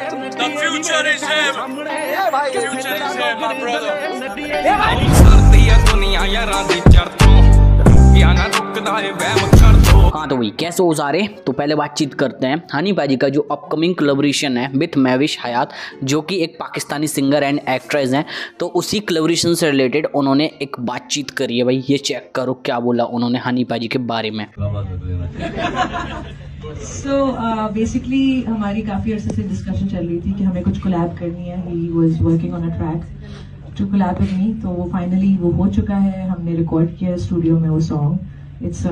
The future is him. Future is him, my brother. ਸਰਦੀ ਆ ਦੁਨੀਆ ਯਾਰਾਂ ਦੀ ਚਰਤੋਂ ਗਿਆ ਨਾ ਰੁਕਦਾ ਏ ਵਹਿਮ ਕਰ ਦੋ हाँ तो वही कैसे हो सारे तो पहले बातचीत करते हैं हनी पाजी का जो अपकमिंग कोलेबोरेशन है विथ महविश हयात जो कि एक पाकिस्तानी सिंगर एंड एक्ट्रेस हैं तो उसी कोलेबोरेशन से रिलेटेड उन्होंने एक बातचीत करी है भाई ये चेक करो क्या बोला उन्होंने हनी पाजी के बारे में सो बेसिकली uh, हमारी काफ़ी अरसे से डिस्कशन चल रही थी कि हमें कुछ कोलैब करनी है। He was working on a track to collab with me तो वो फाइनली वो हो चुका है। हमने रिकॉर्ड किया है स्टूडियो में वो सॉन्ग इट्स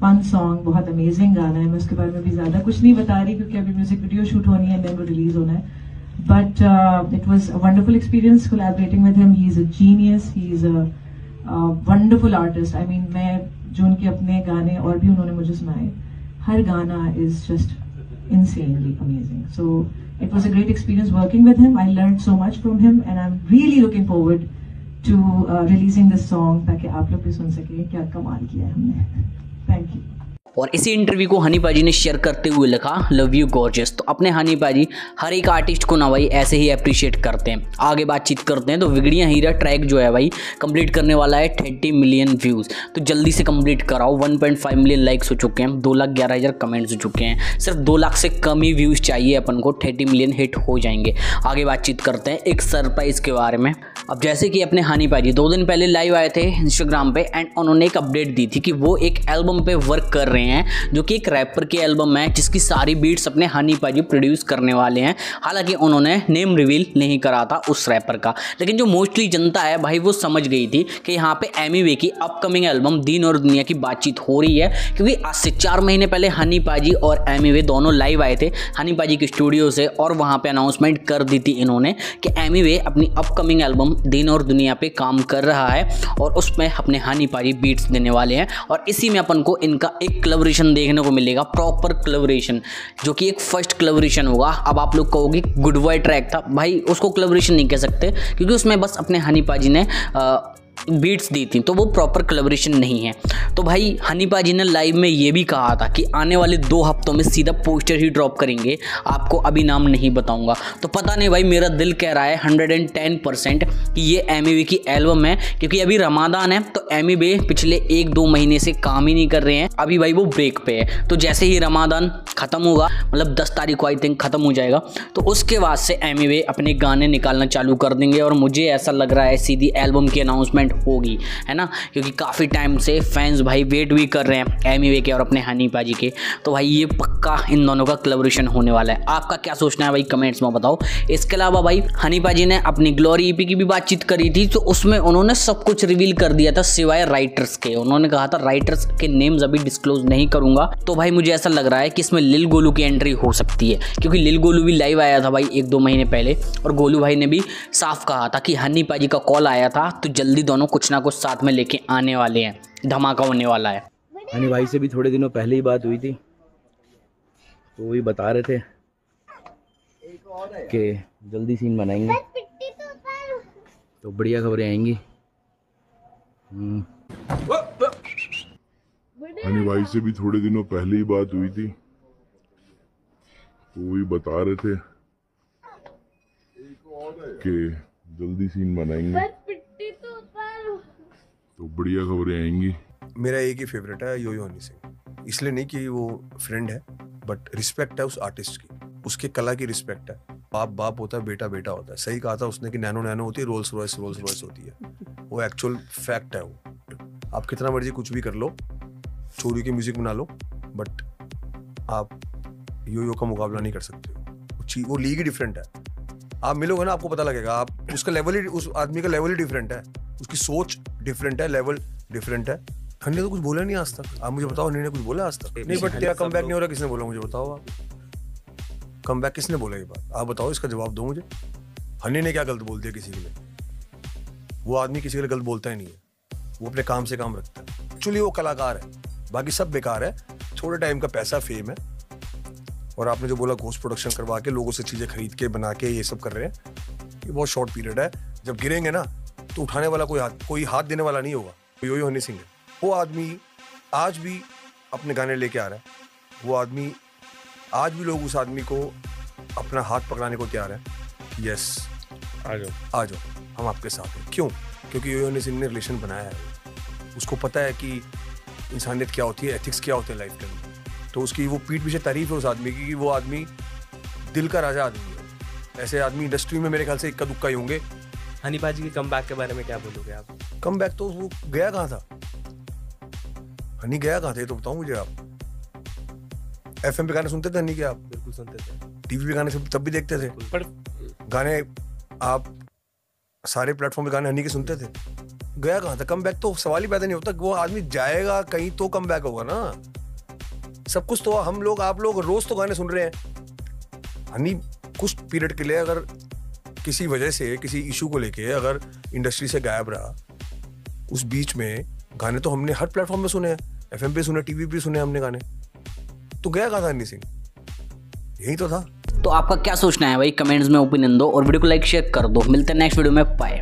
फन सॉन्ग बहुत अमेजिंग गाना है। मैं उसके बारे में भी ज़्यादा कुछ नहीं बता रही क्योंकि अभी म्यूज़िक वीडियो शूट होनी है देन वो रिलीज़ होना है। But it was a wonderful experience collaborating with him he is a genius he is a wonderful artist I mean मैं जो उनके अपने गाने और भी उन्होंने मुझे सुनाए। her Ghana is just insanely amazing. So it was a great experience working with him. I learned so much from him, and I'm really looking forward to uh, releasing this song ताकि आप लोग भी सुन सके क्या कमाल किया है हमने थैंक यू और इसी इंटरव्यू को हनी पाजी ने शेयर करते हुए लिखा लव यू गॉर्जियस तो अपने हनी पाजी हर एक आर्टिस्ट को ना भाई ऐसे ही अप्रिशिएट करते हैं। आगे बातचीत करते हैं तो विगड़िया हीरा ट्रैक जो है भाई कंप्लीट करने वाला है थर्टी मिलियन व्यूज़ तो जल्दी से कंप्लीट कराओ 1.5 मिलियन लाइक्स हो चुके हैं, दो लाख ग्यारह हज़ार कमेंट्स हो चुके हैं। सिर्फ़ दो लाख से कम ही व्यूज़ चाहिए अपन को थर्टी मिलियन हिट हो जाएँगे। आगे बातचीत करते हैं एक सरप्राइज़ के बारे में। अब जैसे कि अपने हनी पाजी दो दिन पहले लाइव आए थे इंस्टाग्राम पे एंड उन्होंने एक अपडेट दी थी कि वो एक एल्बम पे वर्क कर रहे जो कि एक रैपर की एल्बम है, जिसकी सारी बीट्स अपने हनी पाजी प्रोड्यूस करने वाले हैं। हालाँकि उन्होंने नेम रिवील नहीं करा था उस रैपर का। लेकिन जो मोस्टली जनता है, भाई, वो समझ गई थी कि यहाँ पे एमी की अपकमिंग एल्बम दिन और दुनिया की बातचीत हो रही है, क्योंकि आज से चार महीने पहले हनी पाजी और एमी दोनों लाइव आए थे। हनी पाजी के स्टूडियो से और वहाँ पे अनाउंसमेंट कर दी थी इन्होंने कि एमी अपनी अपकमिंग एल्बम दिन और दुनिया पे काम कर रहा है और उसमें अपने हनी पाजी बीट्स देने वाले हैं। और इसी में अपन को इनका एक कोलेबोरेशन देखने को मिलेगा प्रॉपर कोलेबोरेशन जो कि एक फ़र्स्ट कोलेबोरेशन होगा। अब आप लोग कहोगे गुड बॉय ट्रैक था। भाई उसको कोलेबोरेशन नहीं कह सकते क्योंकि उसमें बस अपने हनी पाजी ने आ, बीट्स दी थी तो वो प्रॉपर कोलेबोरेशन नहीं है। तो भाई हनी पाजी ने लाइव में ये भी कहा था कि आने वाले दो हफ्तों में सीधा पोस्टर ही ड्रॉप करेंगे। आपको अभी नाम नहीं बताऊँगा। तो पता नहीं भाई, मेरा दिल कह रहा है हंड्रेड एंड टेन परसेंट कि ये एम की एल्बम है, क्योंकि अभी रमादान है तो एम पिछले एक दो महीने से काम ही नहीं कर रहे हैं। अभी भाई वो ब्रेक पे है। तो जैसे ही रमादान ख़त्म होगा मतलब दस तारीख को आई थिंक ख़त्म हो जाएगा तो उसके बाद से एम अपने गाने निकालना चालू कर देंगे। और मुझे ऐसा लग रहा है सीधी एल्बम की अनाउंसमेंट होगी, है ना? क्योंकि काफ़ी टाइम से फैंस भाई वेट भी कर रहे हैं एम के और अपने हनी पाजी के। तो भाई ये पक्का इन दोनों का कोलेबोरेशन होने वाला है। आपका क्या सोचना है भाई कमेंट्स में बताओ? इसके अलावा भाई, हनी पाजी ने अपनी ग्लोरी ईपी की भी बातचीत करी थी तो उसमें उन्होंने सब कुछ रिवील कर दिया था सिवाय राइटर्स के। उन्होंने कहा था राइटर्स के नेम्स अभी डिस्क्लोज नहीं करूँगा। तो भाई मुझे ऐसा लग रहा है कि इसमें लिल गोलू की एंट्री हो सकती है, क्योंकि लिल गोलू भी लाइव आया था भाई एक दो महीने पहले, और गोलू भाई ने भी साफ़ कहा था कि हनी पाजी का कॉल आया था तो जल्दी दोनों कुछ ना कुछ साथ में लेके आने वाले हैं। धमाका होने वाला है। हनी भाई से भी थोड़े दिनों पहले ही बात हुई थी। तो वही बता रहे थे कि जल्दी सीन बनाएँगे। तो बढ़िया खबरें आएँगी। हम्म, हनी भाई से भी थोड़े दिनों पहले ही बात हुई थी। तो वही बता रहे थे कि जल्दी सीन बनाएँगे। तो बढ़िया खबरें आएँगी। मेरा एक ही फेवरेट है यो यो हनी सिंह। इसलिए नहीं कि वो फ्रेंड है बट रिस्पेक्ट है उस आर्टिस्ट की। उसके कला की रिस्पेक्ट है। बाप बाप होता है बेटा बेटा होता है। सही कहा था उसने कि नैनो नैनो होती है रोल्स रॉयस रोल्स रॉयस होती है। वो एक्चुअल फैक्ट है वो। आप कितना मर्ज़ी कुछ भी कर लो, चोरी की म्यूज़िक बना लो बट आप यो यो का मुकाबला नहीं कर सकते चीज़ वो लीग ही डिफरेंट है। आप मिलोगे ना, आपको पता लगेगा। आप, उसका लेवल ही, उस आदमी का लेवल ही डिफरेंट है। उसकी सोच डिफरेंट है लेवल डिफरेंट है। हनी तो कुछ बोला नहीं आज तक। आप मुझे बताओ ने कुछ बोला आज तक? नहीं बट तेरा कम नहीं हो रहा, किसने बोला? मुझे बताओ आप। कम किसने बोला ये बात? आप बताओ, इसका जवाब दो मुझे। हनी ने क्या गलत बोल दिया किसी के लिए? वो आदमी किसी के लिए गलत बोलता ही नहीं है। वो अपने काम से काम रखता है। एक्चुअली वो कलाकार है। बाकी सब बेकार है। थोड़े टाइम का पैसा फेम है। और आपने जो बोला घोस्ट प्रोडक्शन करवा के, लोगों से चीज़ें खरीद के, बना के, ये सब कर रहे हैं। ये बहुत शॉर्ट पीरियड है। जब गिरेंगे ना तो उठाने वाला कोई हाथ कोई हाथ देने वाला नहीं होगा। यो यो हनी सिंह वो आदमी आज भी अपने गाने लेके आ रहा है। वो आदमी आज भी लोग उस आदमी को अपना हाथ पकड़ाने को तैयार है। यस आ जाओ। आ जाओ। हम आपके साथ हैं। क्यों? क्योंकि यो हनी सिंह ने रिलेशन बनाया है। उसको पता है कि इंसानियत क्या होती है एथिक्स क्या होते हैं लाइफ के अंदर। तो उसकी वो पीठ पीछे तारीफ़ है उस आदमी की कि वो आदमी दिल का राजा आदमी है। ऐसे आदमी इंडस्ट्री में मेरे ख्याल से इक्का दुक्का ही होंगे। हनी पाजी के कम के बारे में क्या बोलोगे आप? कम तो वो गया कहाँ था? हनी गया कहाँ थे? तो बताओ मुझे आप। एफएम पे गाने सुनते थे हनी के आप? बिल्कुल सुनते थे। टीवी पे गाने सब तब भी देखते थे। पर गाने आप सारे प्लेटफॉर्म पे गाने हनी के सुनते थे। गया कहाँ था? कम बैक तो सवाल ही पैदा नहीं होता। वो आदमी जाएगा कहीं तो कम बैक होगा ना। सब कुछ तो हम लोग आप लोग रोज तो गाने सुन रहे हैं। हनी कुछ पीरियड के लिए अगर किसी वजह से, किसी इशू को लेके अगर इंडस्ट्री से गायब रहा, उस बीच में गाने तो हमने हर प्लेटफॉर्म पे सुने हैं। एफ़ पे सुने टीवी पे सुने हमने गाने। तो गया कहा था हनी सिंह यही तो था। तो आपका क्या सोचना है? भाई कमेंट्स में ओपिनियन दो और वीडियो को लाइक शेयर कर दो। मिलते हैं नेक्स्ट वीडियो में। बाय